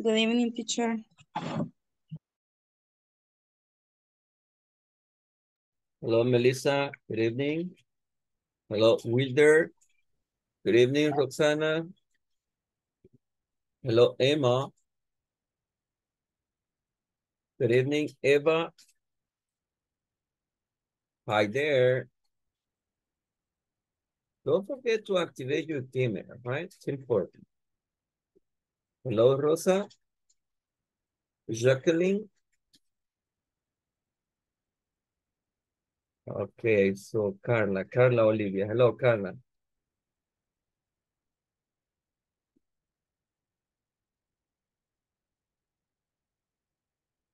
Good evening, teacher. Hello, Melissa. Good evening. Hello, Wilder. Good evening, Roxana. Hello, Emma. Good evening, Eva. Hi there. Don't forget to activate your camera, right? It's important. Hello, Rosa. Jacqueline. Okay, so Carla, Carla Olivia. Hello, Carla.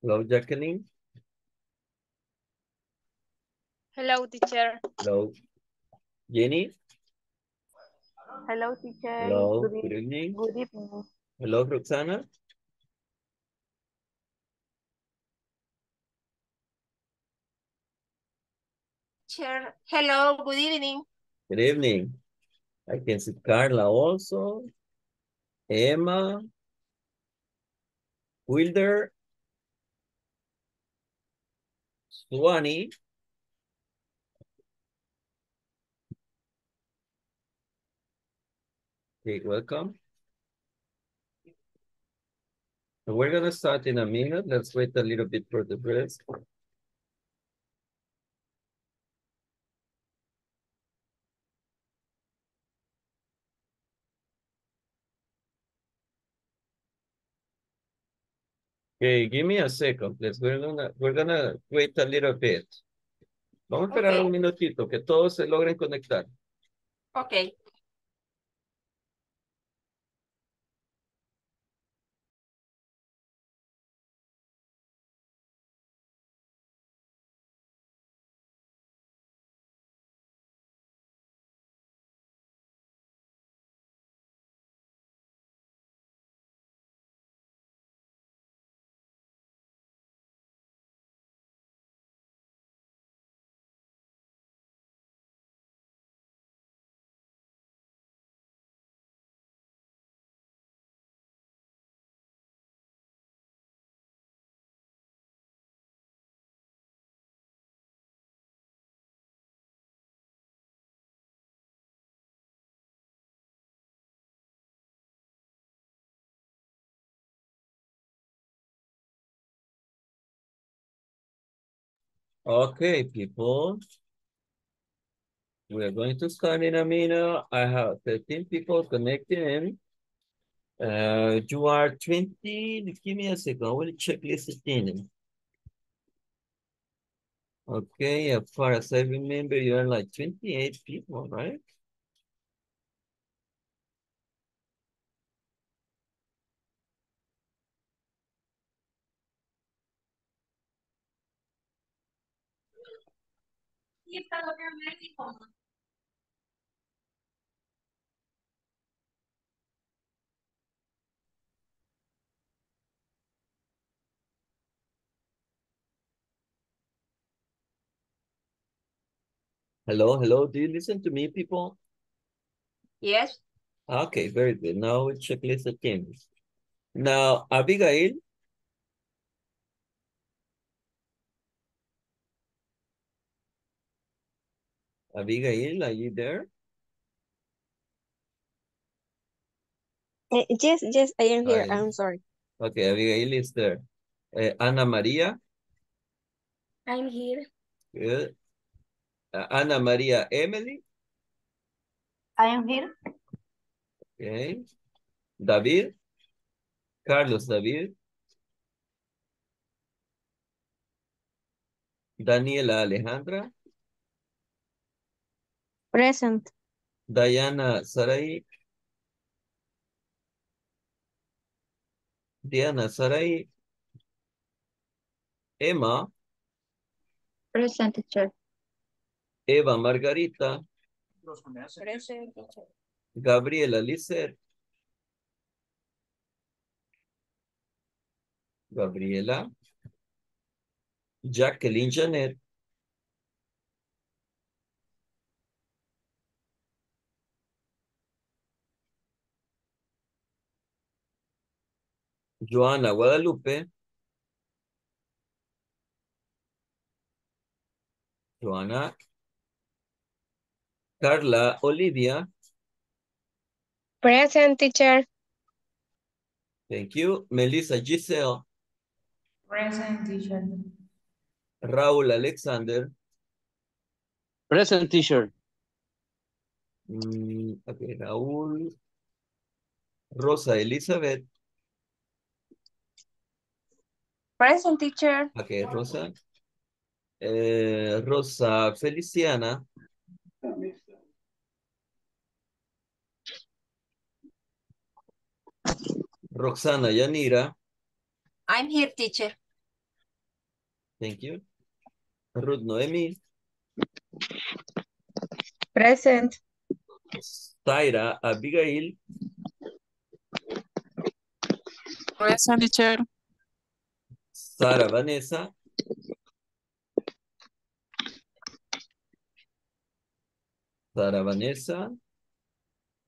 Hello, Jacqueline. Hello, teacher. Hello. Jenny. Hello, teacher. Hello. Good, Good eve- evening. good evening. Hello, Roxana. Teacher. Hello, good evening. Good evening. I can see Carla also. Emma. Wilder. Suani. Okay, welcome. So We're gonna start in a minute. Let's wait a little bit for the rest. Okay, give me a second, please. We're gonna, we're gonna wait a little bit. Vamos a esperar Okay. un minutito, que todos se logren conectar. Okay. Okay, people. We are going to start in a minute. I have 13 people connecting. Uh, you are 20. Give me a second. I will check list 13. Okay, as far as I remember, you are like 28 people, right? Hello, hello. Do you listen to me, people? Yes. Okay, very good. Now we'll check list of teams. Now, Abigail. Abigail, are you there? Eh, yes, yes, I am here. Hi. I'm sorry. Okay, Abigail is there. Uh, Ana Maria. I'm here. Good. Uh, Ana Maria Emily. I am here. Okay. David. Carlos David. Daniela Alejandra. Present. Diana Sarai. Diana Sarai. Emma. Present, teacher. Eva Margarita. Present, teacher. Gabriela Lisset. Gabriela. Jacqueline Janet. Joana Guadalupe. Joana. Carla Olivia. Present, teacher. Thank you. Melissa Giselle. Present teacher. Raúl Alexander. Present teacher. Mm, okay, Raúl. Rosa Elizabeth. Present teacher. Okay, Rosa. Eh, Rosa Feliciana. Roxana Yanira. I'm here, teacher. Thank you. Ruth Noemi. Present. Zaira Abigail. Present teacher. Sara Vanessa. Sara Vanessa.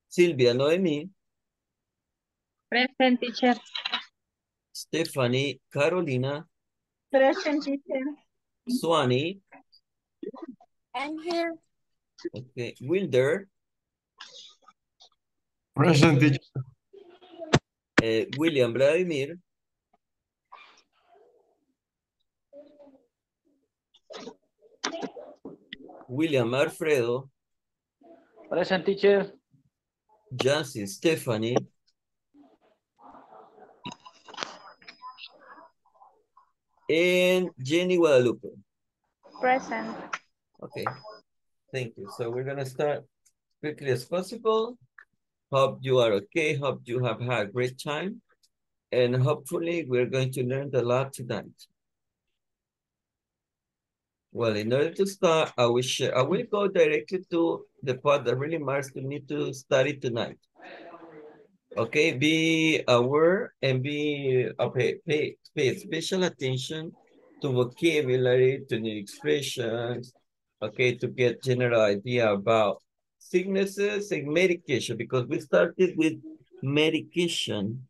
Silvia Noemi. Present teacher. Stephanie Carolina. Present teacher. Swani. I'm here. Okay. Wilder. Present teacher. eh, William Vladimir. William Alfredo. Present teacher. Jancy Stephanie. And Jenny Guadalupe. Present. Okay, thank you. So we're gonna start quickly as possible. Hope you are okay. Hope you have had a great time. And hopefully we're going to learn a lot tonight. Well, in order to start, I share, I will go directly to the part that really matters to me to study tonight. Okay, be aware and be, okay, pay, pay special attention to vocabulary, to new expressions, okay, to get general idea about sicknesses and medication, because we started with medication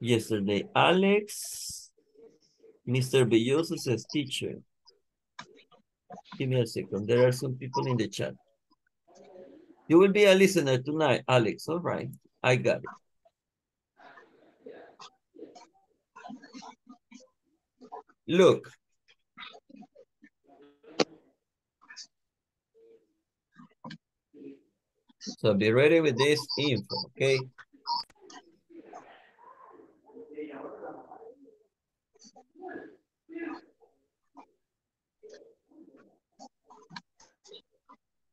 yesterday. Alex, Mr. Belloso teacher. Give me a second. There are some people in the chat. You will be a listener tonight, Alex. All right. I got it. Look. So be ready with this info, okay?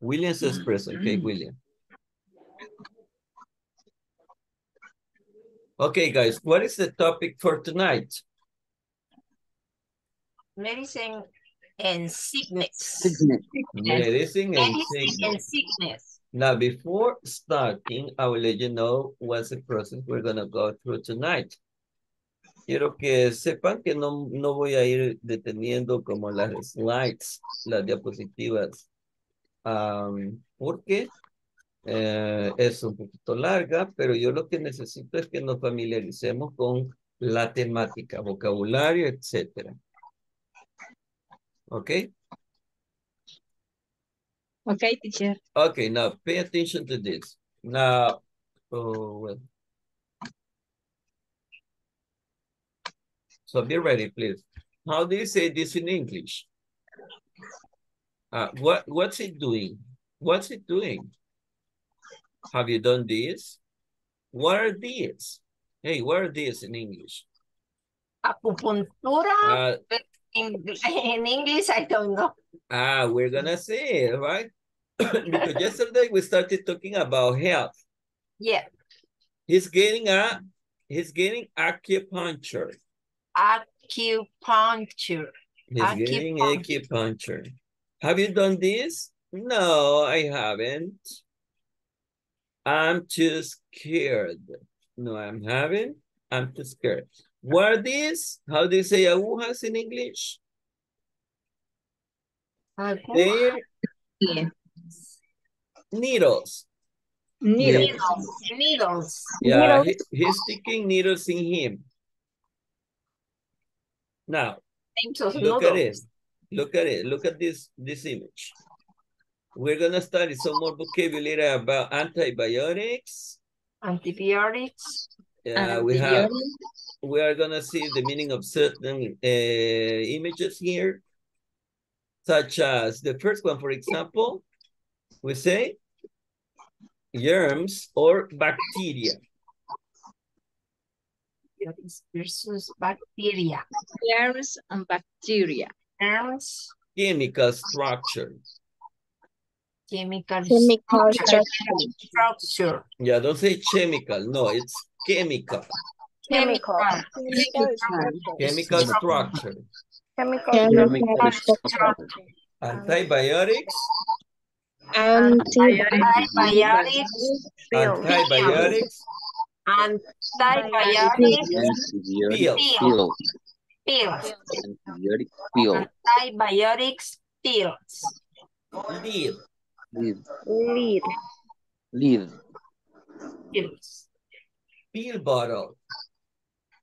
William says present, okay, William. Okay, guys, what is the topic for tonight? Medicine and sickness. Sickness. Medicine and sickness. sickness. Now, before starting, I will let you know what's the process we're gonna go through tonight. Quiero que sepan que no, no voy a ir deteniendo como las slides, las diapositivas, am, porque eh, es un poquito larga, pero yo lo que necesito es que nos familiaricemos con la temática, vocabulario, etcétera. ¿Ok? Okay, teacher. Okay, now pay attention to this. Now, oh, well. So be ready, please. How do you say this in English? Uh, what What's it doing? What's it doing? Have you done this? What are these? Hey, what are these in English? Acupuntura. Uh, in, in English, I don't know. ah, we're gonna say it, right? because yesterday we started talking about health. Yeah. He's getting a he's getting acupuncture. Acupuncture. He's getting acupuncture. Have you done this? No, I haven't. I'm too scared. No, I'm having. I'm too scared. What are these? How do you say agujas in English? They're needles. Needle. Needles. Needles. Yeah, he- he's sticking needles in him. Now, look at it. Noodles. Look at it. Look at this, this image. We're gonna study some more vocabulary about antibiotics. Antibiotics. Uh, we have, we are gonna see the meaning of certain uh, images here. Such as the first one, for example, we say germs or bacteria. Antibiotics versus bacteria. Germs and bacteria. Germs, Chemical structure. chemical Chemical structure. structure. structure. Yeah, don't say chemical. No, it's chemical. Chemical. Chemical structure. Chemical structure. Chemical Chemical structure. Antibiotics. Antibiotics. Antibiotics. Antibiotics. Pill. Pill. Pills. Antibiotic pill. Antibiotics pills. Lead. Lead. Lead. Lead. Pills. Pill bottle.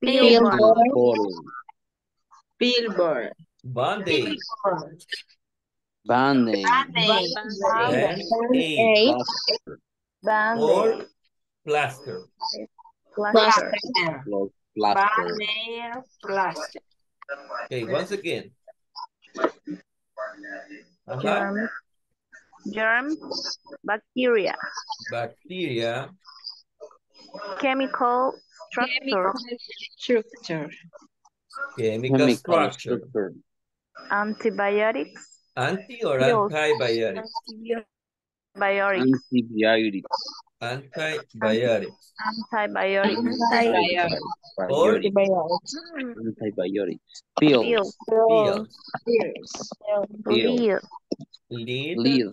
Pill Bottle. Billboard. Band-aid. Band-aid. Band-aid. Band-aid. Band-aid. Or plaster. Plaster. Plaster. Plaster. Band-aid. Plaster. Okay, once again. Uh-huh. Germ. Germ. Bacteria. Bacteria. Chemical structure. Chemical Structure. Chemical Chemical structure. structure. Antibiotics. Anti or Pills. antibiotics? Biotics. Antibiotics. Antibiotics. Antibiotics. Or Antibiotics. Antibiotics. Pill. Pill. pills. Pill. Lead. Lead.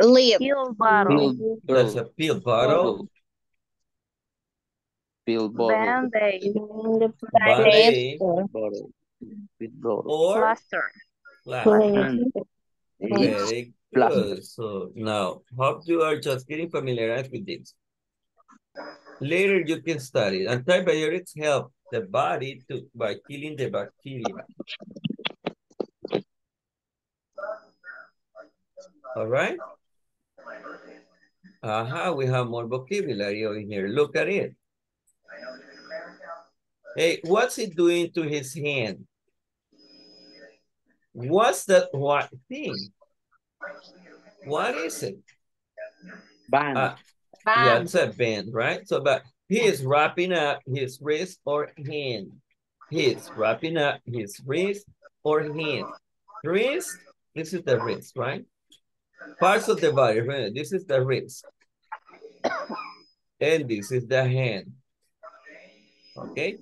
Lead. Pill bottle. Pill. That's a pill bottle. Pill bottle. Band-aid. Band-aid. Bottle. Pill bottle. Or Plaster. plaster. And Very Good. So now, hope you are just getting familiarized with this. Later, you can study. Antibiotics help the body to by killing the bacteria. All right. Aha, we have more vocabulary over here. Look at it. Hey, what's he doing to his hand? What's that what thing? What is it? band. Uh, yeah, Band. it's a band, right? So, but he is wrapping up his wrist or hand. He is wrapping up his wrist or hand. Wrist, this is the wrist, right? Parts of the body, right? This is the wrist. And this is the hand. Okay?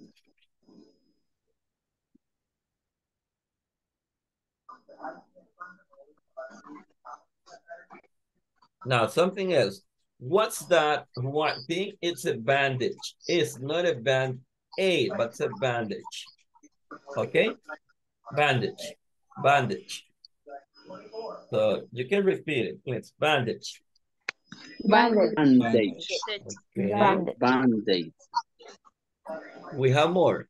Now, something else. What's that one thing? It's a bandage. It's not a band aid, but it's a bandage. Okay? Bandage. Bandage. So you can repeat it, please. Bandage. Bandage. Okay. Bandage. Band-aid. We have more.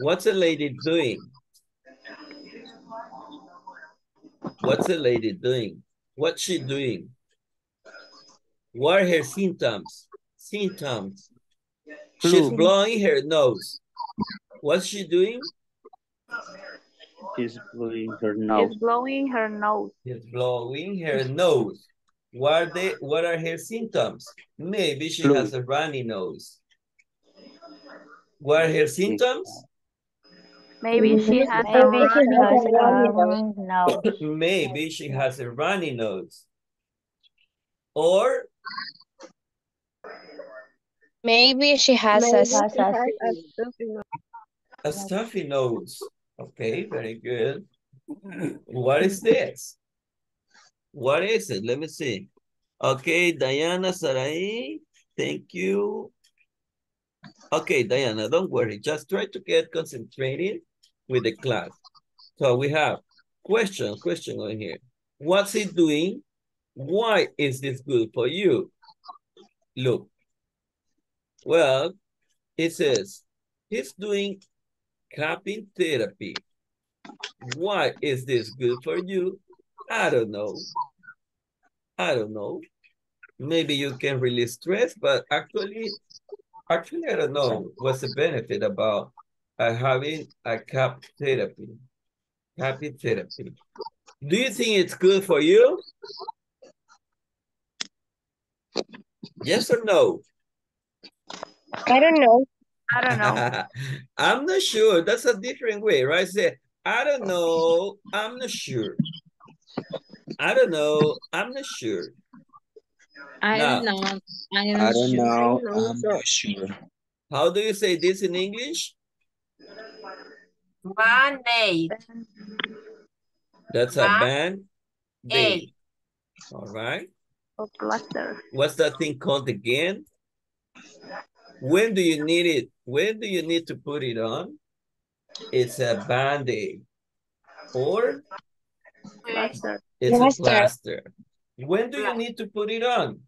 What's a lady doing? What's a lady doing? What's she doing? What are her symptoms? Symptoms. She's blowing her nose. What's she doing? She's blowing her nose. She's blowing her nose. She's blowing her nose. What are they, what are her symptoms? Maybe she Flu. has a runny nose. What are her symptoms? Maybe she has a Maybe a runny runny nose. Maybe she has a runny nose. Or Maybe she has a Maybe s- she has a stuffy nose. a stuffy nose. Okay, very good. What is this? What is it? Let me see. Okay, Diana Sarai, thank you. Okay, Diana, don't worry. Just try to get concentrated with the class. So we have question, question on here. What's he doing? Why is this good for you? Look. Well, it says he's doing Cupping therapy. Why is this good for you? I don't know. I don't know. Maybe you can release stress, but actually, actually, I don't know what's the benefit about uh, having a cup therapy. Cupping therapy. Do you think it's good for you? Yes or no? I don't know. I don't know. I'm not sure. That's a different way, right? Say, I don't know. I'm not sure. I don't know. I'm not sure. I Now- don't know. I am don't sure. know. I don't know, I'm not sure. How do you say this in English? Band-aid. That's a band Aid. aid. All right. Or plaster. What's that thing called again? When do you need it? When do you need to put it on? It's a band-aid. Or Plaster. it's a Plaster. plaster. When do you need to put it on?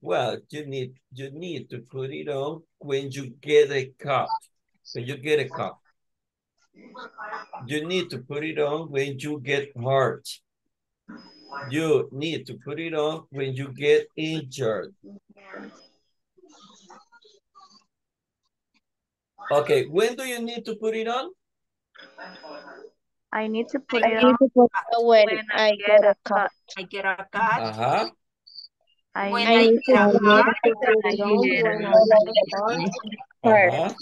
Well, you need you need to put it on when you get a cough. When you get a cough. You need to put it on when you get hurt. You need to put it on when you get injured. Okay, when do you need to put it on? I need to put I it need on. to put it when I get a cut. I get a cut. Uh-huh. I When need I get a cut. when I get hurt. Hurt. Uh-huh.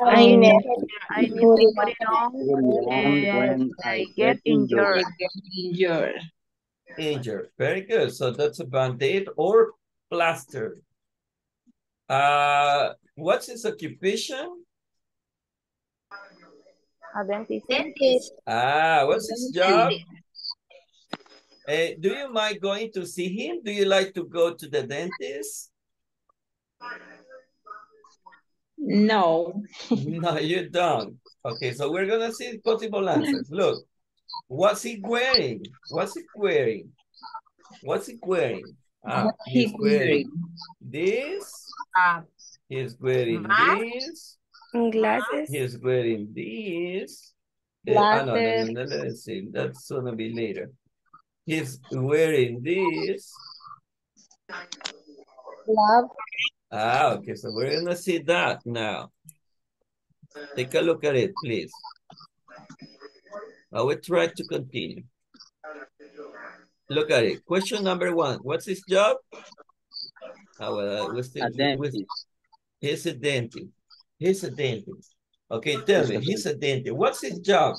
I need I need to put it put it on Put it on when when I get I injured. Get injured. Injured. Very good. So that's a band-aid or plaster. Uh, what's his occupation? A dentist. Dentist. Ah, what's his job? Eh, do you mind going to see him? Do you like to go to the dentist? No. No, you don't. Okay, so we're gonna see possible answers. Look, what's he wearing? What's he wearing? What's he wearing? Ah, What he's he wearing this. Uh, He's wearing Mask? this. Glasses. He's wearing this. Eh, ah, no, no, no, no, let's see. That's gonna be later. He's wearing this. glove. Ah, okay, so we're gonna see that now. Take a look at it, please. I will try to continue. Look at it. Question number one. What's his job? Well, uh, we still, A we- dentist. he's a dentist. He's a dentist. Okay, tell me, he's a dentist. What's his job?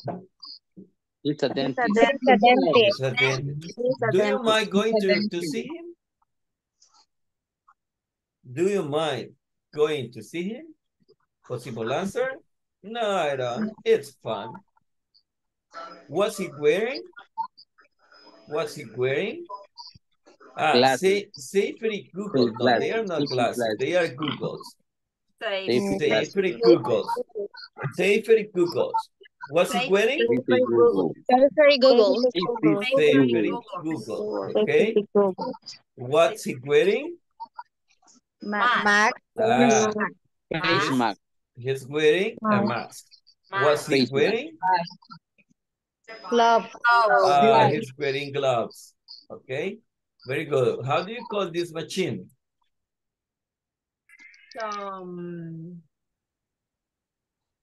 It's a dentist. dentist. The dentist. He's a dentist. Do you mind going to, to see him? Do you mind going to see him? Possible answer? No, I don't. It's fun. What's he wearing? What's he wearing? Ah, Glasses. say, say pretty Google. No, they are not Safety glasses. glasses. They are Googles. safe. Safety Say glasses. pretty Googles. Say pretty Googles. What's he Safe. wearing? Safety Google. Sorry, Google. Google. Google. pretty Google. Okay. What's he wearing? Mask. Mac. Ah, Face mask. he's wearing a Mask. mask. What's he wearing? Glove. Gloves. he's wearing gloves. Okay, very good. How do you call this machine? um,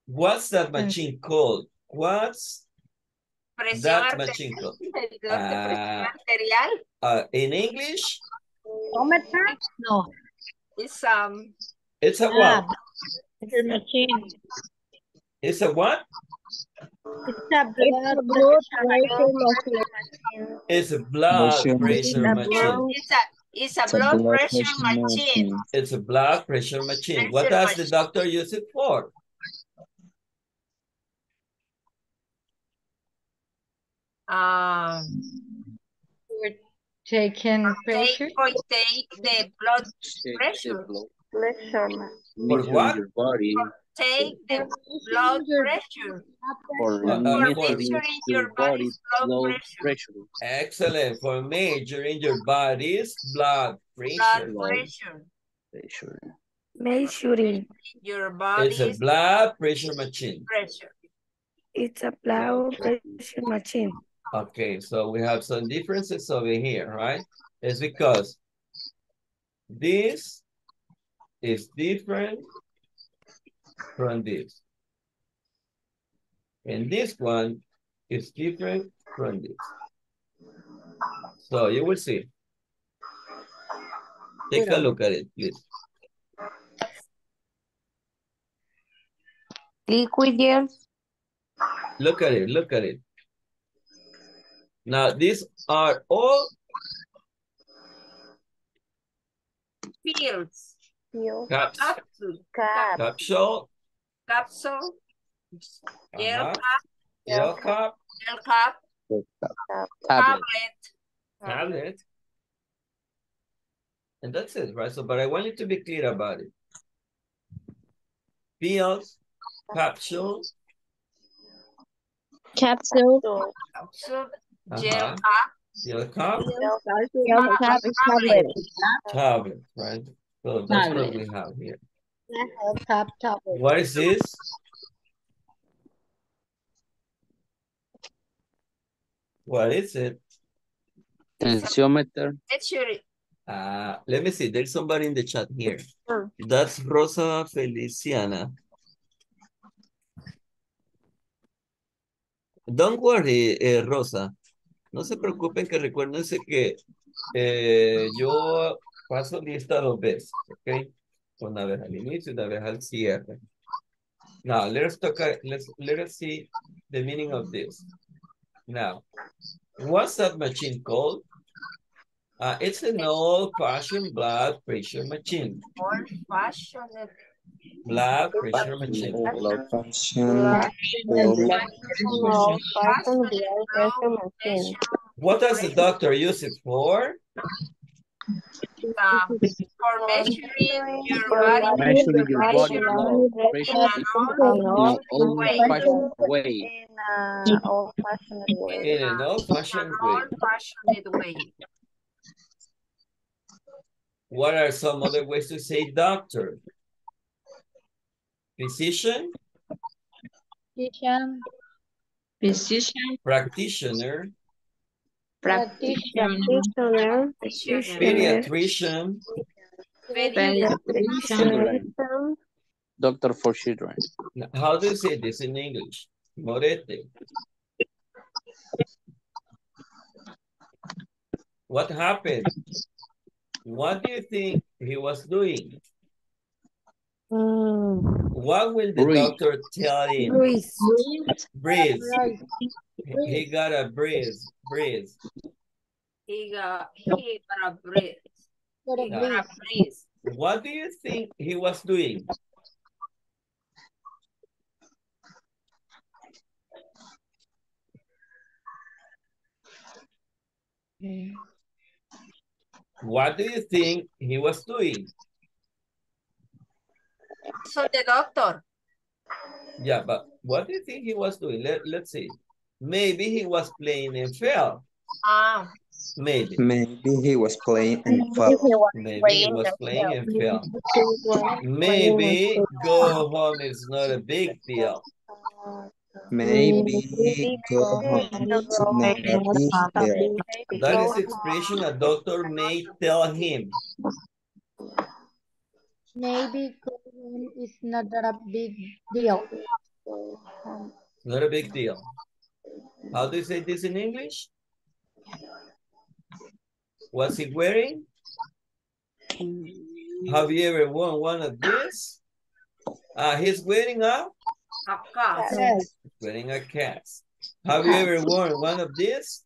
What's that machine called? What's presión that arterial. machine called? medidor de presión Ah. Uh, in English, No. Is um it's a what? It's a machine. It's a what? It's a blood pressure machine. It's a blood Pressure pressure machine. machine. it's a it's a It's a blood blood pressure pressure machine. machine. It's a blood pressure machine. What does the doctor use it for? Um, Taking take pressure. for take the blood Check the pressure. blood Pressure mask. measure what? your body Take the blood pressure. for measuring for- measuring your your body's body's blood blood pressure. pressure. Excellent. For measuring your body's blood Blood pressure. pressure. Pressure. measuring. Your body It's a blood pressure machine. pressure. It's a blood pressure machine. Okay, so we have some differences over here, right? It's because this is different from this. And this one is different from this. So you will see. Take a look at it, please. Liquid gels, Look at it, look at it. Now, these are all Pills, Fuel. caps, capsule, Cap. capsule, capsule, gel uh-huh, cap, gel cap, gel cap, Tablet. tablet. tablet. And that's it, right? So, but I want you to be clear about it. Pills, capsules, Capsule. Capsule, uh-huh, gel cap, gel cap, Gel cap. Tablet. tablet, right? So that's what we have here. Tablet. What is this? What is it? Tensiometer. Uh, let me see. There's somebody in the chat here. That's Rosa Feliciana. Don't worry, eh, Rosa. No se preocupen que recuérdense que eh, yo paso lista dos veces, ¿ok? Una vez al inicio una vez al cierre. Now, let us talk, let's, let us see the meaning of this. Now, what's that machine called? Uh, it's an old-fashioned blood pressure machine. old fashioned, Blood pressure machine. Blood pressure machine. What does the doctor use it for? Uh, for measuring your body Measuring your body Blood blood pressure pressure in in an old-fashioned way. in a old-fashioned way. In an old fashioned way. What are some other ways to say doctor? Physician, Physician. Physician. practitioner, Practitioner. practitioner, Practitioner. pediatrician, pediatrician, Physician, Doctor for children. How do you say this in English? Morete. What happened? What do you think he was doing? Mm, What will the Breathe. doctor tell him? Luis, Breathe. He he got a breathe, breathe. He got, he got a breath. Gotta He got breathe. a breath. What do you think he was doing? What do you think he was doing? So the doctor, Yeah, but what do you think he was doing? Let, let's see. Maybe he was playing and fell. um, Maybe. Maybe he was playing and fell. Maybe he was playing and fell. Maybe go home is not a big deal. Maybe go home. It's not a big deal. That is the expression a doctor may tell him. Maybe going is not a big deal. Not a big deal. How do you say this in English? What's he wearing? Have you ever worn one of these? Uh, he's wearing a, of course. Yes. wearing a cast. Have you ever worn one of these?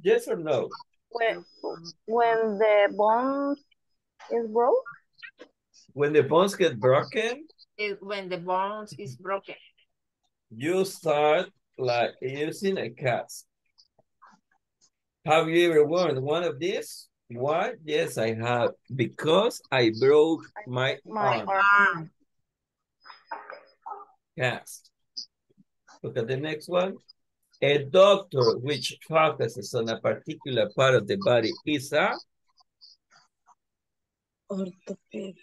Yes or no? When, when the bone is broke, When the bones get broken, It- when the bones is broken. you start like using a cast. Have you ever worn one of these? What? Yes, I have. Because I broke my my arm. Arm. Cast. Look at the next one. A doctor which focuses on a particular part of the body is a Orthopedic.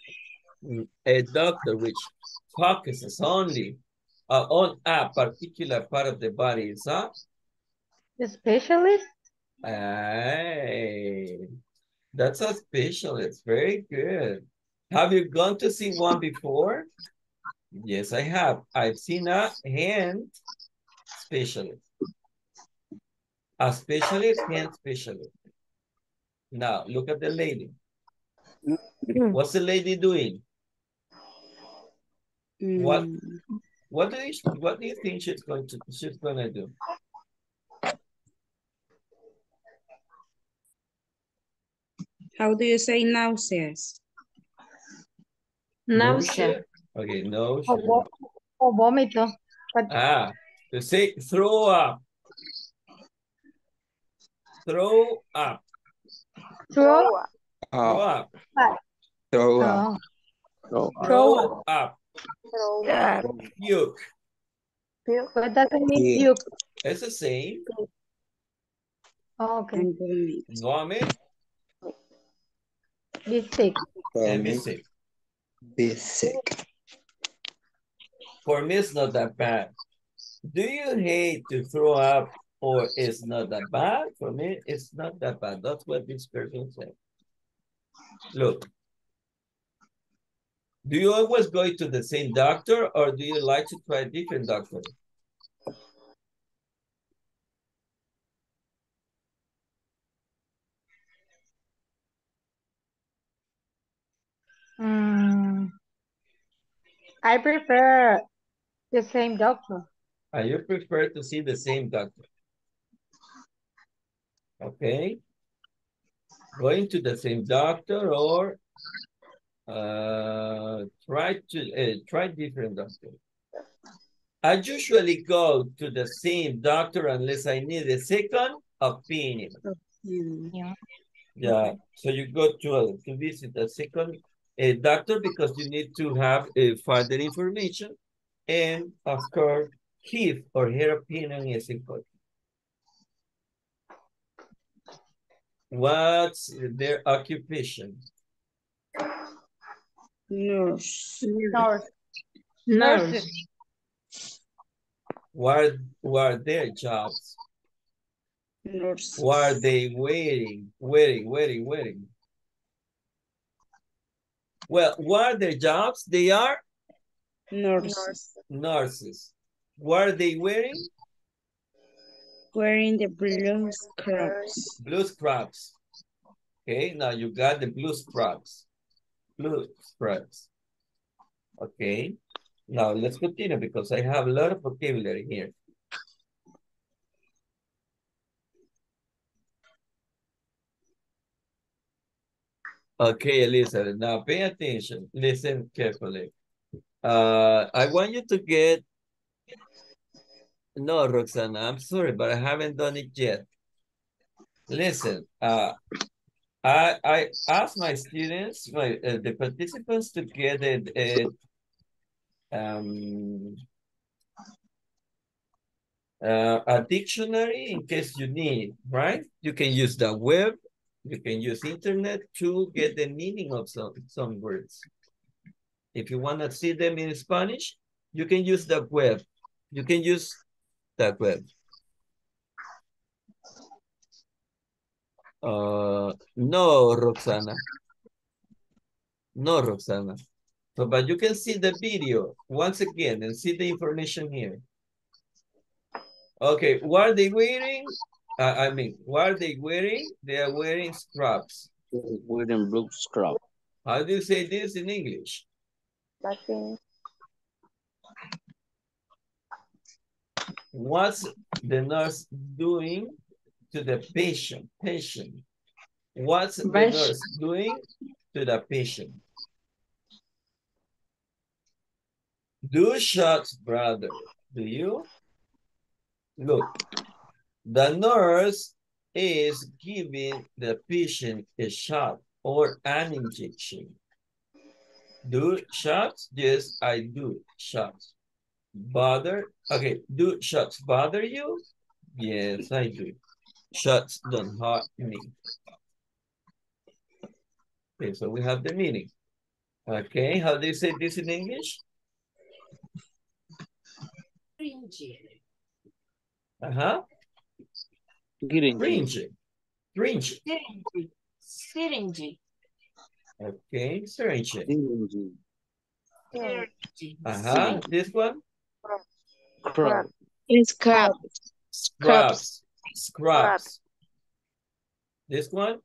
A doctor which focuses only uh, on a particular part of the body is a The specialist? Hey, that's a specialist. Very good. Have you gone to see one before? Yes, I have. I've seen a hand specialist. A specialist, hand specialist. Now, look at the lady. What's the lady doing? What? Mm, What do you what do you think she's going to she's gonna do? How do you say nauseous? Náusea. Okay, no. O, vo- o vómito. But Ah, to say throw up. Throw up. throw, Throw Oh, up. throw up. oh, So, Throw up. Yeah. Puke. what does it mean? Yeah. You. It's the same. Oh, okay. And vomit. Vomit Be sick. and be sick. be sick. For me, it's not that bad. Do you hate to throw up or it's not that bad? For me, it's not that bad. That's what this person said. Look. Do you always go to the same doctor or do you like to try different doctors? Mm, I prefer the same doctor. Are you prefer to see the same doctor? Okay. Going to the same doctor or uh, try to uh, try different doctor. I usually go to the same doctor unless I need a second opinion. Mm, Yeah, so you go to a, to visit a second a doctor because you need to have a further information, and of course, his or her opinion is important. What's their occupation? Nurse. Nurse. Nurse. What what are their jobs? Nurse. What are they waiting, waiting, waiting, waiting? Well, what are their jobs? They are nurses. nurses. What are they wearing? Wearing the blue scrubs. Blue scrubs. Okay, now you got the blue scrubs. Blue scrubs. Okay, now let's continue because I have a lot of vocabulary here. Okay, Elizabeth, now pay attention. Listen carefully. Uh, I want you to get, no, Roxana, I'm sorry, but I haven't done it yet. Listen, uh, I I asked my students, my uh, the participants to get a, a um uh, a dictionary in case you need, right? You can use the web, you can use internet to get the meaning of some some words. If you want to see them in Spanish, you can use the web. You can use the web. Uh, no, Roxana. No, Roxana. So, but you can see the video once again and see the information here. Okay, what are they wearing? Uh, I mean, what are they wearing? They are wearing scrubs. wearing blue scrub. How do you say this in English? What's the nurse doing to the patient? Patient. What's the nurse doing to the patient? Do shots, brother. Do you? Look, the nurse is giving the patient a shot or an injection. Do shots? Yes, I do shots. Bother? Okay, do shots bother you? Yes, I do. Shots don't hurt me. Okay, so we have the meaning. Okay, how do you say this in English? Stringere. Uh-huh. Syringe. Syringe. Syringe. Syringe. Syringe. Okay, syringe. Syringe. Syringe. Uh-huh. This one? Scrub. Scrub. Scrubs. Scrubs. This one?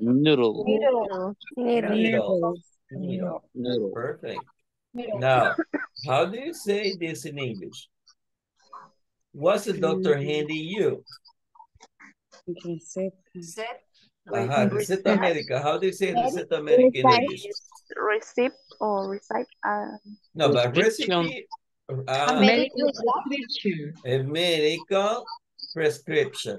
Noodle. Noodle. Needle. Needle. Noodle. Perfect. Now, how do you say this in English? What's the doctor handing you? Set. Ajá, receta médica. How do you say receta médica in English? receipt or recite uh, No, but Prescription. Recipe. Ah, Medical prescription. a medical prescription.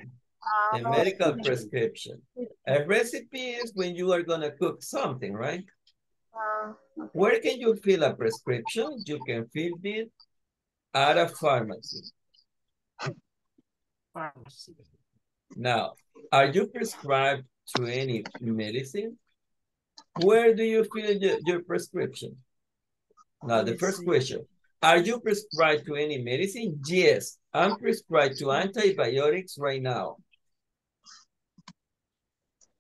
A medical prescription. A recipe is when you are gonna cook something, right? uh, Where can you fill a prescription? You can fill it at a pharmacy. Pharmacy. Now, are you prescribed to any medicine? Where do you fill your, your prescription? Now, the first question, are you prescribed to any medicine? Yes, I'm prescribed to antibiotics right now.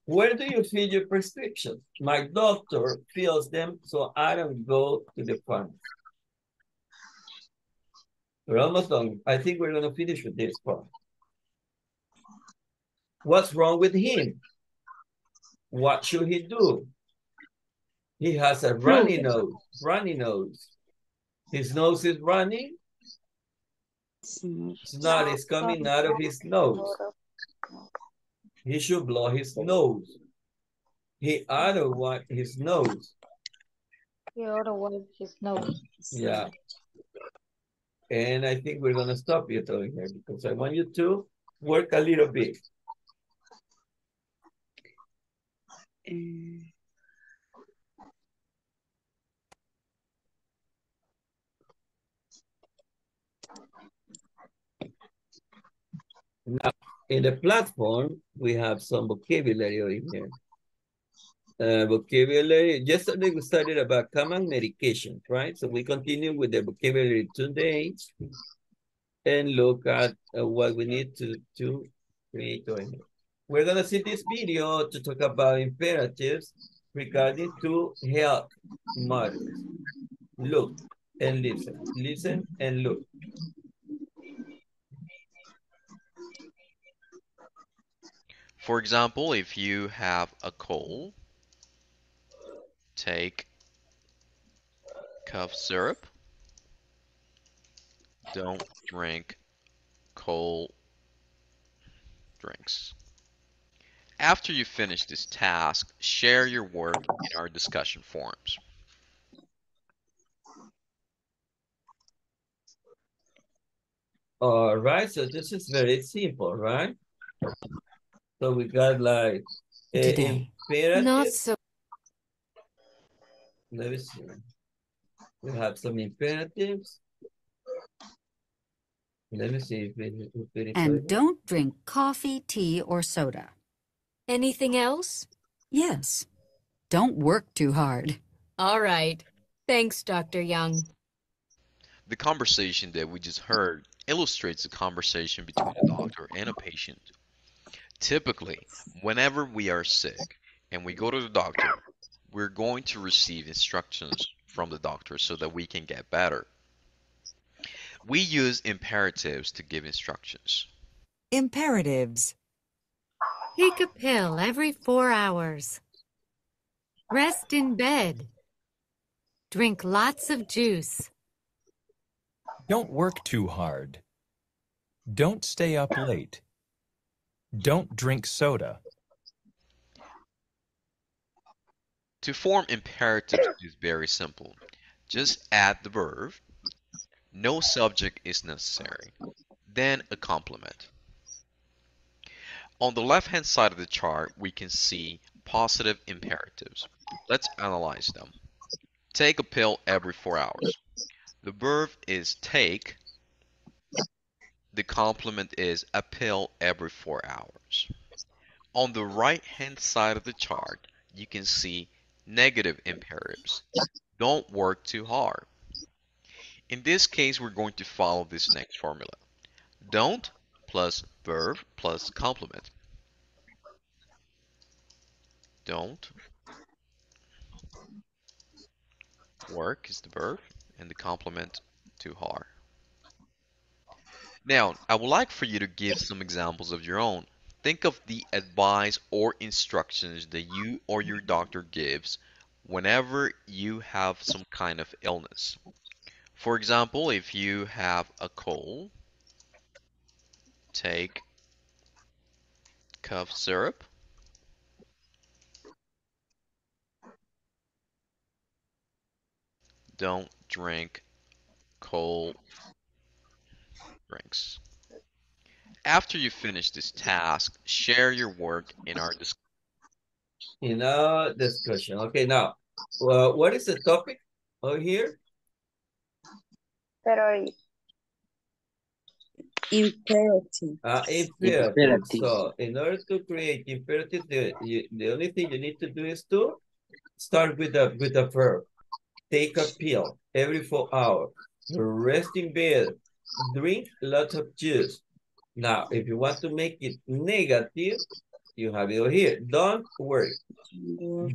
Where do you fill your prescription? My doctor fills them, so I don't go to the pharmacy. We're almost done. I think we're gonna finish with this part. What's wrong with him? What should he do? He has a runny hmm. nose, runny nose. His nose is running. Snot is coming out of his nose. He should blow his nose. He ought to wipe his nose. He ought to wipe his nose. Yeah. And I think we're gonna stop you over here because I want you to work a little bit. Eh. Now, in the platform, we have some vocabulary over here. Uh, vocabulary, yesterday we studied about common medications, right? So we continue with the vocabulary today and look at uh, what we need to, to create. We're gonna see this video to talk about imperatives regarding to health matters. Look and listen, listen and look. For example, if you have a cold, take cough syrup. Don't drink cold drinks. After you finish this task, share your work in our discussion forums. All right, so this is very simple, right? So we got like a Today. imperative. Not so. Let me see. We have some imperatives. Let me see if it, if it is And don't drink coffee, tea, or soda. Anything else? Yes. Don't work too hard. All right. Thanks, Dr. Young. The conversation that we just heard illustrates the conversation between a doctor and a patient. Typically, whenever we are sick and we go to the doctor, we're going to receive instructions from the doctor so that we can get better. We use imperatives to give instructions. Imperatives. Take a pill every four hours. Rest in bed. Drink lots of juice. Don't work too hard. Don't stay up late. Don't drink soda. To form imperatives is very simple. Just add the verb. No subject is necessary. Then a complement. On the left-hand side of the chart, we can see positive imperatives. Let's analyze them. Take a pill every four hours. The verb is take. The complement is a pill every four hours. On the right hand side of the chart, you can see negative imperatives. Don't work too hard. In this case, we're going to follow this next formula. Don't plus verb plus complement. Don't work is the verb and the complement too hard. Now, I would like for you to give some examples of your own. Think of the advice or instructions that you or your doctor gives whenever you have some kind of illness. For example, if you have a cold, take cough syrup. Don't drink cold drinks. After you finish this task, share your work in our discussion. In our discussion. Okay, now, well, what is the topic over here? Pero Imperative. Uh, imperative. Imperative. So, in order to create imperative, the, you, the only thing you need to do is to start with a with a verb. Take a pill every four hours. Rest in bed. Drink lots of juice. Now, if you want to make it negative, you have it over here. Don't work.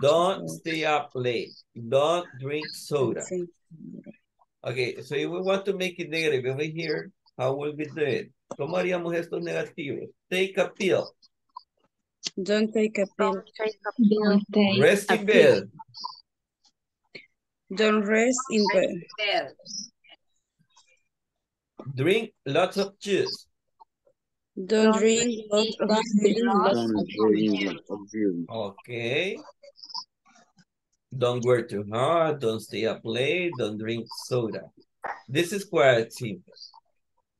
Don't stay up late. Don't drink soda. Okay, so if we want to make it negative over here, how will we do it? ¿Cómo haríamos estos negativos? Take a pill. Don't take a pill. don't take a pill. Rest in bed. Don't rest in bed. Bed. Drink lots of juice. Don't Don't drink lots of juice. Don't drink of you. Okay. Don't work too hard. Don't stay up late. Don't drink soda. This is quite simple.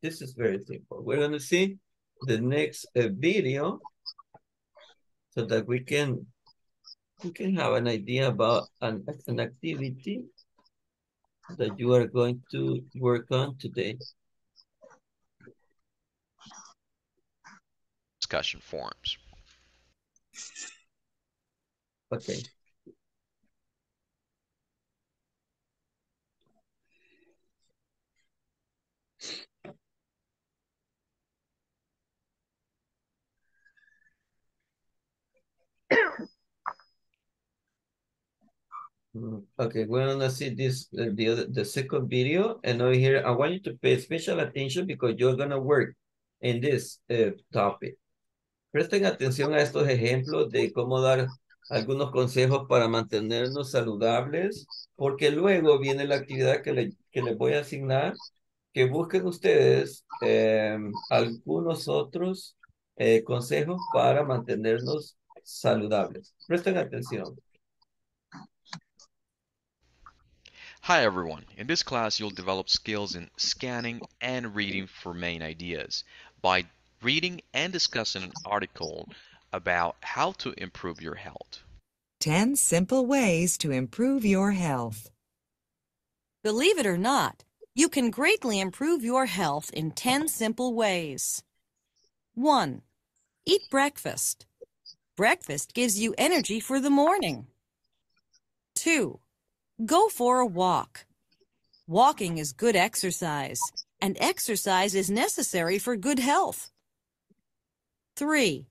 This is very simple. We're going to see the next uh, video so that we can we can have an idea about an, an activity that you are going to work on today. Discussion forums. Okay. Okay, we're gonna see this, uh, the other, the second video, and over here, I want you to pay special attention because you're gonna work in this uh, topic. Presten atención a estos ejemplos de cómo dar algunos consejos para mantenernos saludables, porque luego viene la actividad que, le, que les voy a asignar, que busquen ustedes eh, algunos otros eh, consejos para mantenernos saludables. Presten atención. Hi everyone. In this class, you'll develop skills in scanning and reading for main ideas by reading and discussing an article about how to improve your health. 10 simple ways to improve your health. Believe it or not, you can greatly improve your health in 10 simple ways. 1. Eat breakfast. Breakfast gives you energy for the morning. 2. Go for a walk. Walking is good exercise, and exercise is necessary for good health. 3.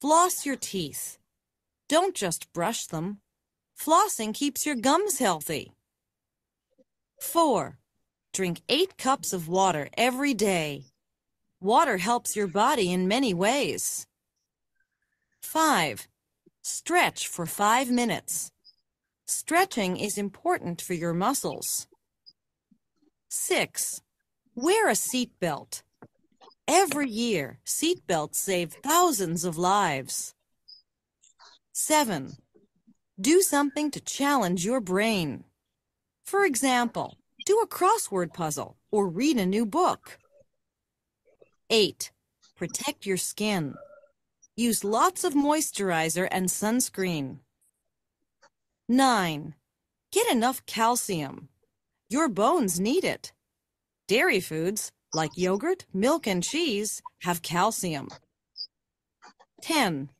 Floss your teeth. Don't just brush them. Flossing keeps your gums healthy. 4. Drink 8 cups of water every day. Water helps your body in many ways. 5. Stretch for 5 minutes. Stretching is important for your muscles. 6. Wear a seatbelt. Every year, seatbelts save thousands of lives. 7. Do something to challenge your brain. For example, do a crossword puzzle or read a new book. 8. Protect your skin. Use lots of moisturizer and sunscreen. 9. Get enough calcium. Your bones need it. Dairy foods, like yogurt, milk, and cheese, have calcium. 10.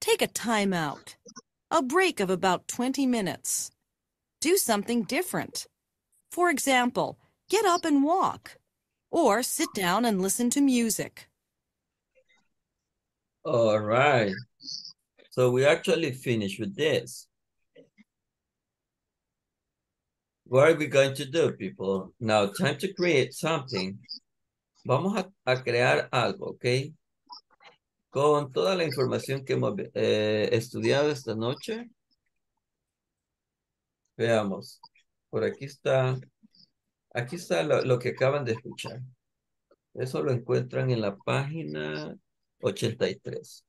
Take a time out. a break of about 20 minutes. Do something different. For example, get up and walk, or sit down and listen to music. All right. So we actually finished with this. What are we going to do, people? Now, time to create something. Vamos a, crear algo, ¿ok? Con toda la información que hemos eh, estudiado esta noche. Veamos. Por aquí está. Aquí está lo, lo que acaban de escuchar. Eso lo encuentran en la página 83.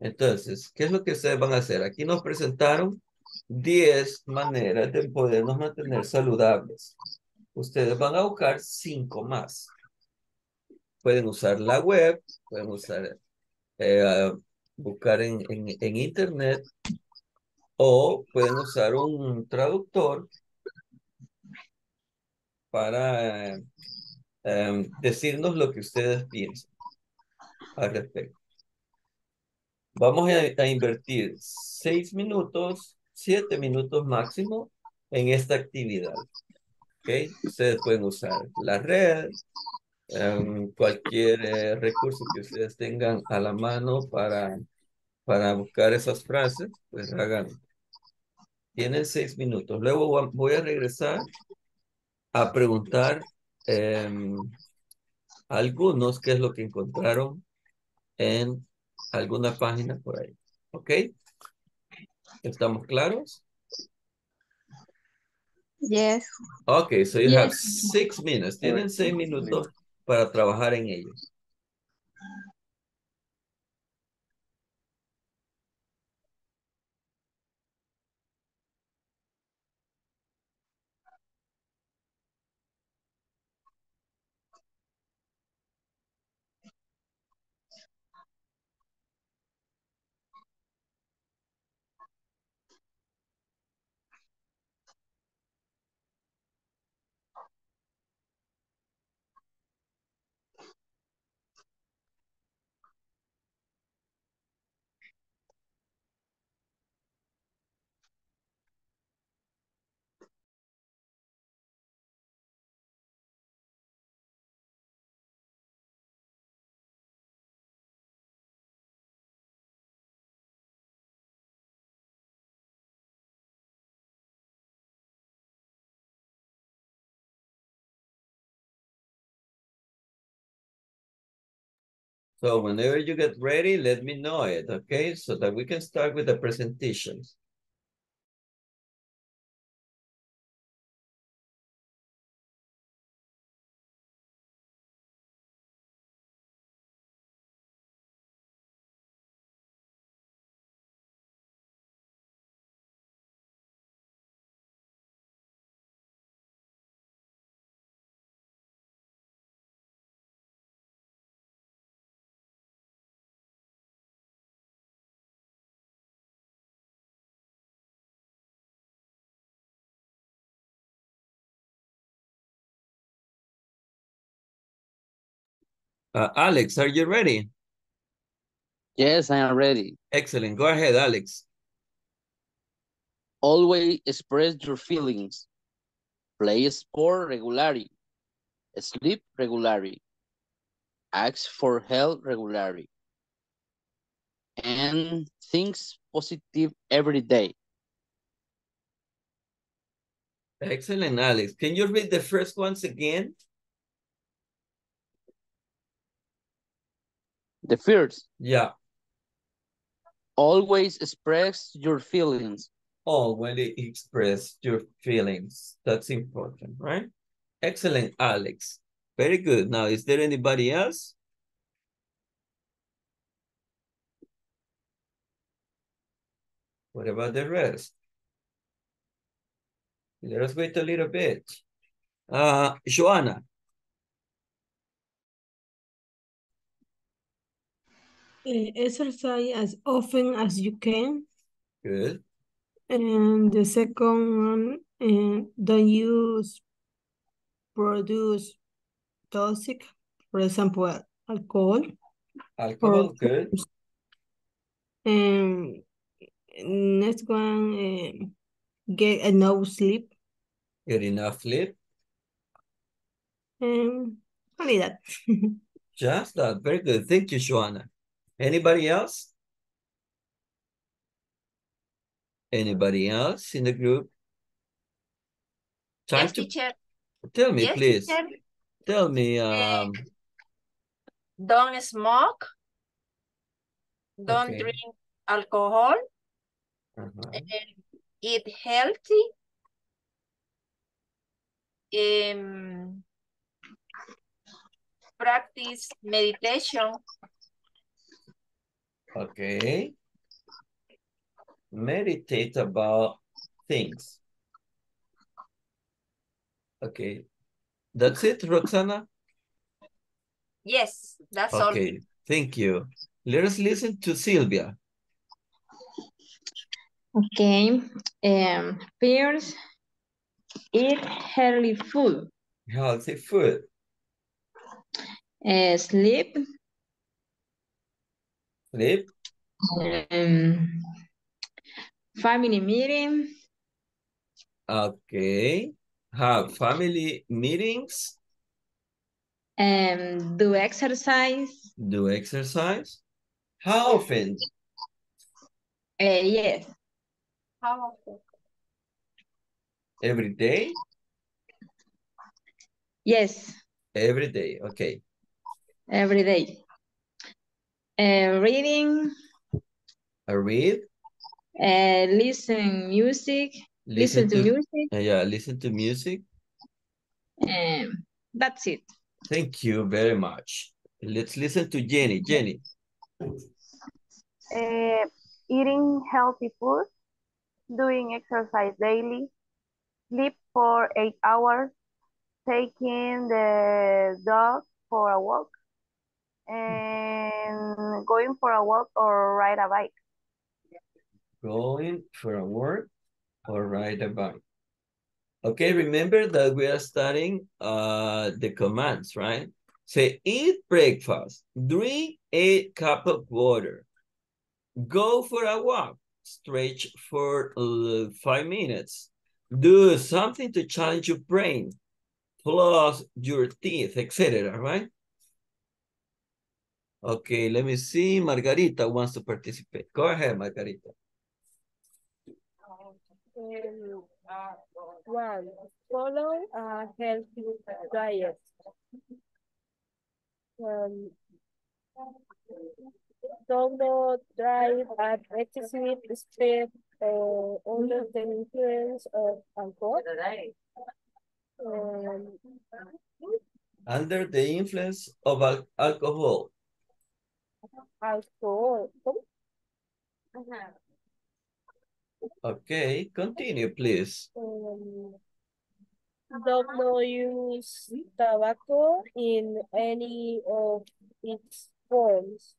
Entonces, ¿qué es lo que ustedes van a hacer? Aquí nos presentaron 10 maneras de podernos mantener saludables. Ustedes van a buscar 5 más. Pueden usar la web, pueden usar, eh, buscar en, en, internet o pueden usar un traductor para eh, eh, decirnos lo que ustedes piensan al respecto. Vamos a, a, invertir seis minutos, siete minutos máximo en esta actividad. ¿Ok? Ustedes pueden usar la red, um, cualquier eh, recurso que ustedes tengan a la mano para, para buscar esas frases, pues hagan. Tienen seis minutos. Luego voy a regresar a preguntar eh, a algunos qué es lo que encontraron en alguna página por ahí. ¿Ok? ¿Estamos claros? Yes. Ok, so you Yes. have six minutes. Tienen seis minutos para trabajar en ello. So whenever you get ready, let me know it, okay? So that we can start with the presentations. Uh, Alex, are you ready? Yes, I am ready. Excellent. Go ahead, Alex. Always express your feelings. Play sport regularly. Sleep regularly. Ask for help regularly. And think positive every day. Excellent, Alex. Can you read the first ones again? The first, Yeah. always express your feelings. Always express your feelings. That's important, right? Excellent, Alex. Very good. Now, is there anybody else? What about the rest? Let us wait a little bit. Uh, Joanna. Uh, exercise as often as you can. Good. And the second one, uh, don't use produce toxic, for example, alcohol. Alcohol, or- good. And next one, um, get enough sleep. Get enough sleep. Um, only that. Just that. Very good. Thank you, Joanna. Anybody else? Anybody else in the group? Time Yes, to teacher. tell me, Yes, please. teacher. Tell me. Um. Don't smoke. Don't Okay. drink alcohol. uh-huh. and eat healthy. Um, practice meditation. Okay. Meditate about things. Okay. That's it, Roxana? Yes, that's all. Okay, thank you. Let us listen to Sylvia. Okay. Um, first, eat healthy food. Healthy food. Uh, sleep. Sleep. Um, family meeting. Okay. Have family meetings. Um, do exercise. Do exercise. How often? Uh, yes. How often? Every day? Yes. Every day. Okay. Every day. Uh, reading. I read. Uh, listen music. Listen, to, music. Uh, yeah, listen to music. Um, that's it. Thank you very much. Let's listen to Jenny. Jenny. Uh, eating healthy food, doing exercise daily, sleep for eight hours, taking the dog for a walk, and going for a walk or ride a bike. Going for a walk or ride a bike. Okay, remember that we are studying uh, the commands, right? Say, eat breakfast, drink a cup of water, go for a walk, stretch for uh, five minutes, do something to challenge your brain, plus your teeth, etc., right? Okay, let me see. Margarita wants to participate. Go ahead, Margarita. Um, uh, one, follow a healthy diet. Um, don't drive at excessive speed or under the influence of alcohol. Um, Under the influence of al alcohol. Okay, continue, please. Um, don't use tobacco in any of its forms.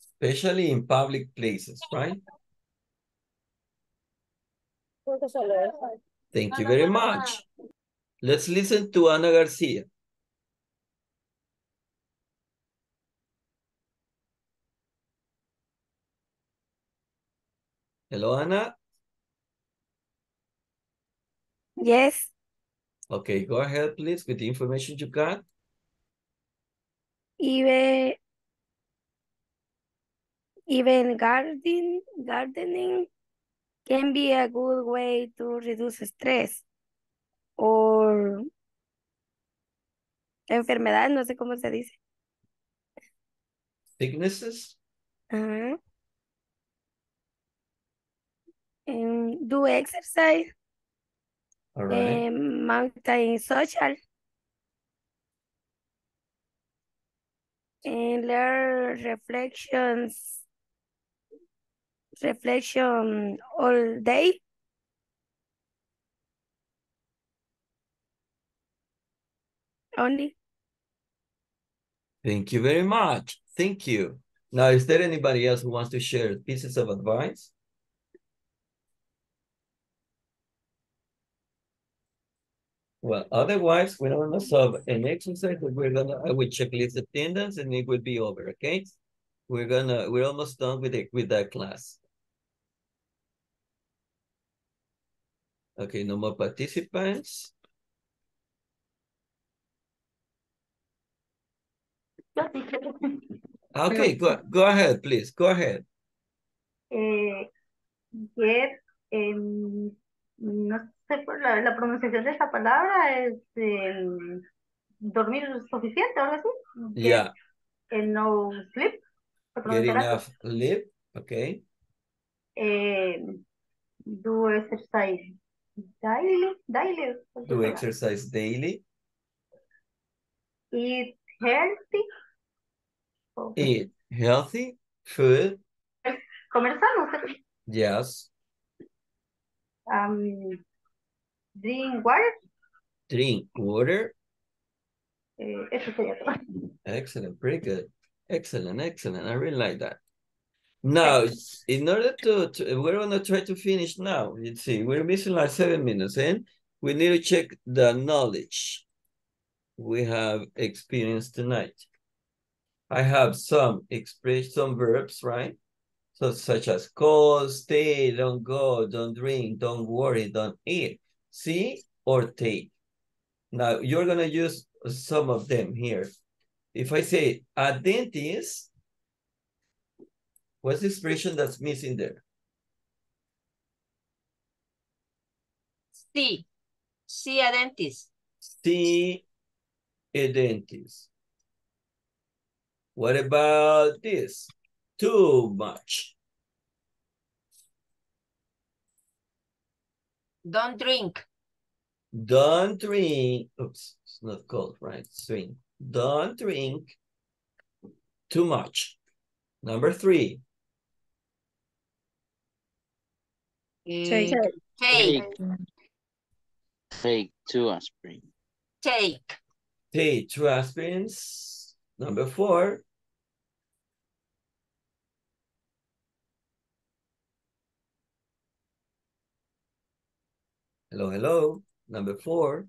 Especially in public places, right? Creo que solo eso. Thank you very much. Let's listen to Ana Garcia. Hello, Ana. Yes. Okay, go ahead, please, with the information you got. Even even garden gardening can be a good way to reduce stress or enfermedad, no sé cómo se dice. Sicknesses. Ajá. And do exercise, All right. and eh, mountain social, and learn reflections, reflection all day. Only. Thank you very much. Thank you. Now, is there anybody else who wants to share pieces of advice? Well, otherwise, we don't know. So an exercise we're gonna I will checklist attendance and it will be over. Okay. We're gonna we're almost done with it with that class. Okay, no more participants. okay, go go ahead, please. Go ahead. Uh, get um no sé por la, la pronunciación de esta palabra, es dormir suficiente algo así. Get, Yeah, eh, no sleep. ¿se get enough sleep. Okay. Eh, do exercise daily, daily. Do exercise daily. Eat healthy. Eat healthy food. Comer sano. ¿sí? Yes. Um, drink water. Drink water. Eh, eso sería todo. Excellent. Pretty good. Excellent. Excellent. I really like that. Now, in order to, to we're going to try to finish now. Let's see, we're missing like seven minutes and we need to check the knowledge we have experienced tonight. I have some express some verbs, right? So such as call, stay, don't go, don't drink, don't worry, don't eat, see or take. Now you're gonna use some of them here. If I say a dentist, what's the expression that's missing there? See, see a dentist. See a dentist. What about this? Too much. Don't drink. Don't drink. Oops, it's not cold, right? Swing. Don't drink too much. Number three. Take. Take. Take two aspirin. Take. Take two aspirins. Number four. Hello, hello. Number four.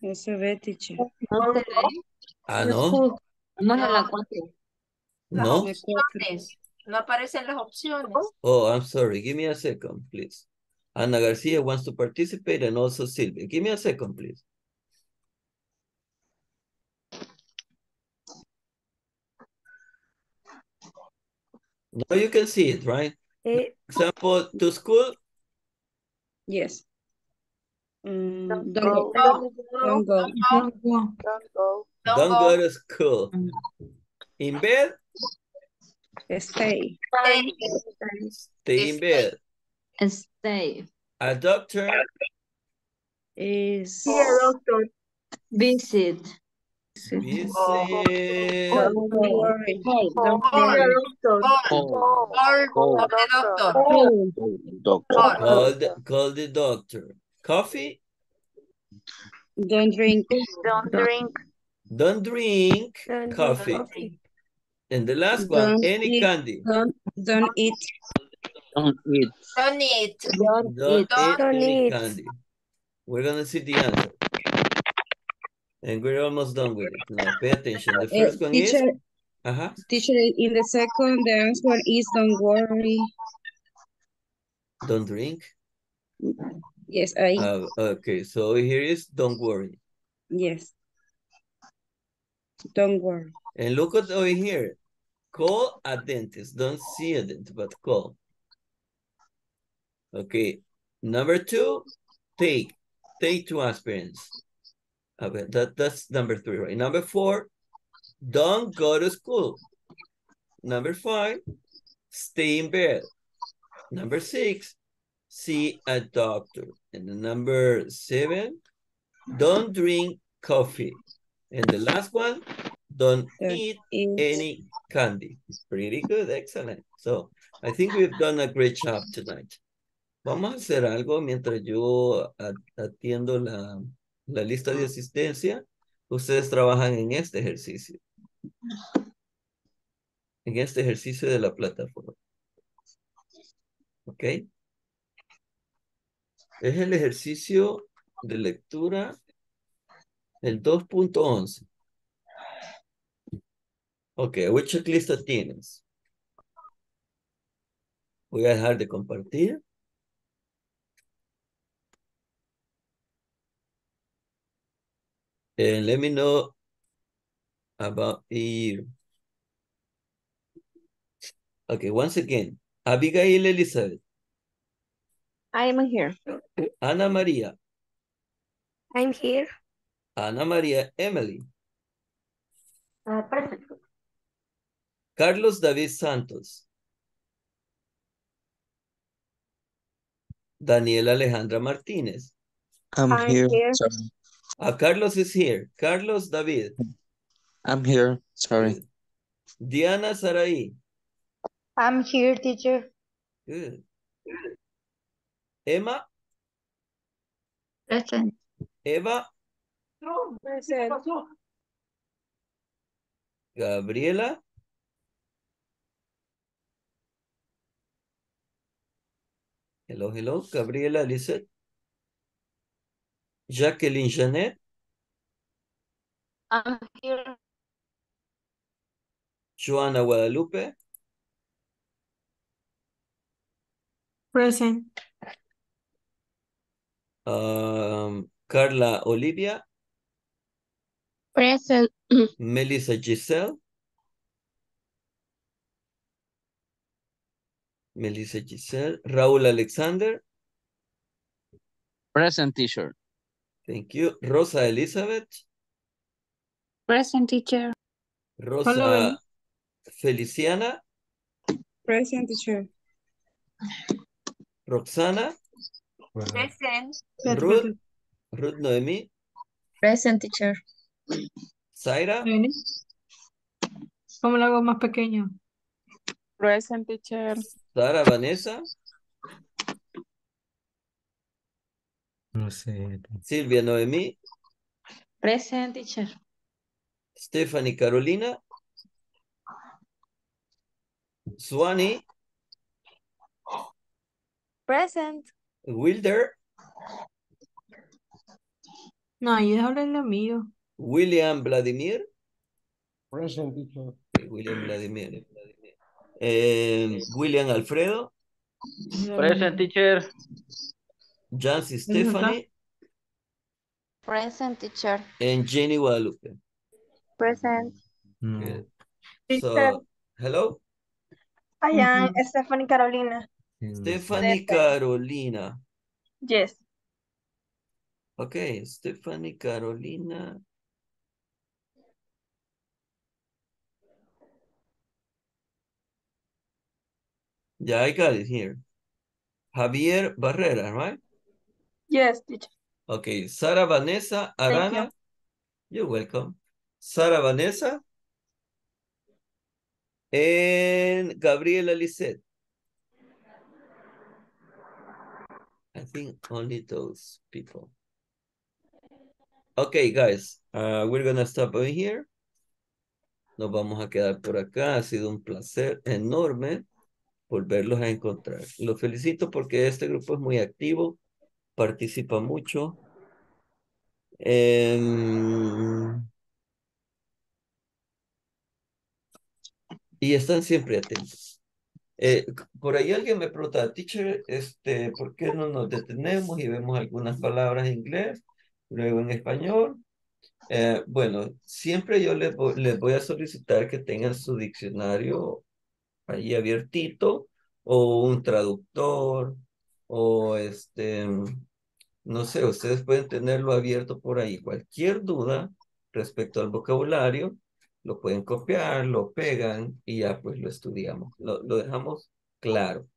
No se ve, teacher. Ah, no. No, la cuatro. Las No. opciones. No aparecen las opciones. Oh, I'm sorry. Give me a second, please. Ana Garcia wants to participate and also Silvia. Give me a second, please. Now you can see it, right? Eh, Example, to school, yes. Mm, don't go. go. Don't go. Don't go. don't go to school. In bed, Stay. Stay. stay in bed. Stay. A doctor, Is Visit. visit. don't worry. Don't Call. worry. Call. Call the doctor. Doctor. Call. Call call the doctor. Coffee, Don't drink. Don't drink. don't drink Don't coffee. coffee. And the last one, Don't any eat. candy. Don't don't eat. Don't eat. Don't eat. Don't Don't eat. eat Don't any eat. candy. We're gonna see the answer. And we're almost done with it. Now pay attention. The Eh, first one is, teacher, uh-huh, teacher, in the second, the answer is don't worry. don't drink. Yes, I. Uh, okay, so here is don't worry. yes. Don't worry. And look at over here. Call a dentist. Don't see a dentist, but call. Okay. Number two, take. Take two aspirins. Okay, that, that's number three, right? Number four, don't go to school. Number five, stay in bed. Number six, see a doctor. And the number seven, don't drink coffee. And the last one, don't eat eat. any candy. Pretty good, excellent. So I think we've done a great job tonight. Vamos a hacer algo mientras yo atiendo la, la lista de asistencia. Ustedes trabajan en este ejercicio. En este ejercicio de la plataforma. ¿Ok? Es el ejercicio de lectura el 2.11. Ok, ¿qué checklist tienes? Voy a dejar de compartir. And let me know about you. Okay, once again, Abigail Elizabeth. I am here. Ana María. I'm here. Ana María Emily. Uh, present. Carlos David Santos. Daniela Alejandra Martínez. I'm, I'm here. here. Sorry. Ah, Carlos is here. Carlos David. I'm here. Sorry. Diana Saraí. I'm here, teacher. Good. Emma. Present. Eva. Present. Gabriela. Hello, hello. Gabriela Lizette. Jacqueline Janet. I'm here. Joana Guadalupe. Present. Um, Carla Olivia. Present. Melissa Giselle. Melissa Giselle. Raúl Alexander. Present teacher. Thank you. Rosa Elizabeth. Present teacher. Rosa Hello. Feliciana. Present teacher. Roxana. Present. Ruth. Ruth Noemi. Present teacher. Zaira. ¿Cómo lo hago más pequeño? Present teacher. Sara Vanessa. No sé. Silvia Noemí. Present teacher. Stephanie Carolina. Suani. Present. Wilder. No, ahí déjalo en lo mío. William Vladimir. Present teacher. William Vladimir. Eh, William Alfredo. Present teacher. Jancy? Stephanie. Present teacher. And Jenny Guadalupe. Present. Teacher. So, hello. I am Stephanie Carolina. Stephanie Carolina. Yes. Okay, Stephanie Carolina. Yeah, I got it here. Javier Barrera, right? Yes, teacher. Okay, Sara Vanessa Thank Arana. You're welcome. Sara Vanessa. And Gabriela Lisette. I think only those people. Okay, guys, uh, we're gonna stop over here. Nos vamos a quedar por acá. Ha sido un placer enorme volverlos a encontrar. Los felicito porque este grupo es muy activo, participa mucho. Em, y están siempre atentos. Eh, por ahí alguien me pregunta, teacher, este, ¿por qué no nos detenemos y vemos algunas palabras en inglés, luego en español? Eh, bueno, siempre yo les voy, les voy a solicitar que tengan su diccionario ahí abiertito o un traductor o este, no sé, ustedes pueden tenerlo abierto por ahí. Cualquier duda respecto al vocabulario, lo pueden copiar, lo pegan y ya pues lo estudiamos. Lo, lo dejamos claro.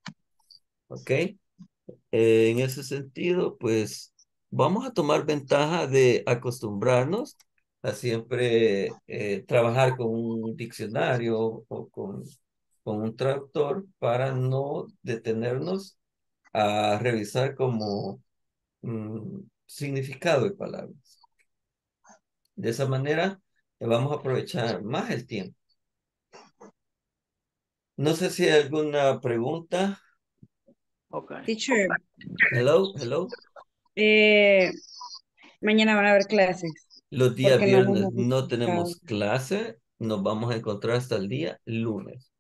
¿Ok? Eh, en ese sentido, pues vamos a tomar ventaja de acostumbrarnos a siempre eh, trabajar con un diccionario o con, con un traductor para no detenernos a revisar como mm, significado de palabras. De esa manera vamos a aprovechar más el tiempo. No sé si hay alguna pregunta. Teacher, Hello, hello. eh, mañana van a haber clases. Los días no viernes no tenemos clase, nos vamos a encontrar hasta el día lunes.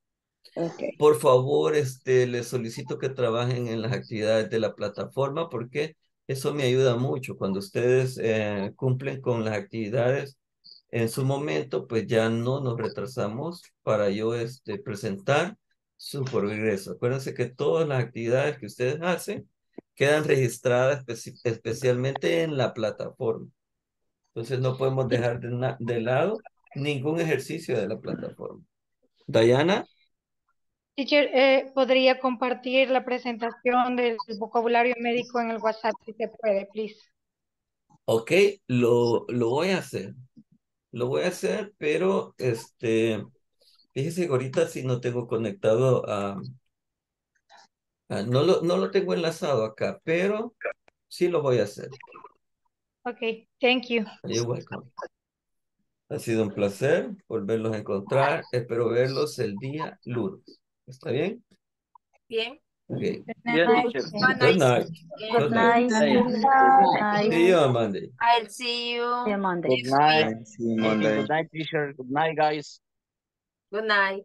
Ok. Por favor, este, les solicito que trabajen en las actividades de la plataforma porque Eso me ayuda mucho. Cuando ustedes eh, cumplen con las actividades en su momento, pues ya no nos retrasamos para yo este, presentar su progreso. Acuérdense que todas las actividades que ustedes hacen quedan registradas especi- especialmente en la plataforma. Entonces no podemos dejar de, lado ningún ejercicio de la plataforma. Diana, Teacher, eh, ¿podría compartir la presentación del vocabulario médico en el WhatsApp si se puede, please? ok, lo, lo voy a hacer. Lo voy a hacer, pero este, fíjese que ahorita sí no tengo conectado a, a- no lo, no lo tengo enlazado acá, pero sí lo voy a hacer. Okay, thank you. You're welcome. Ha sido un placer volverlos a encontrar. Espero verlos el día lunes. ¿Está bien? Bien. Ok. Yes, teacher. Good night. Good night. Good night. See you on Monday. I'll see you See you Monday. Good night. See you Monday. Good night, teacher. Good night, guys. Good night.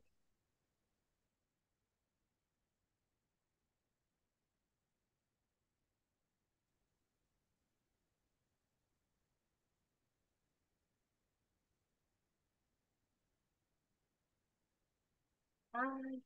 Ay,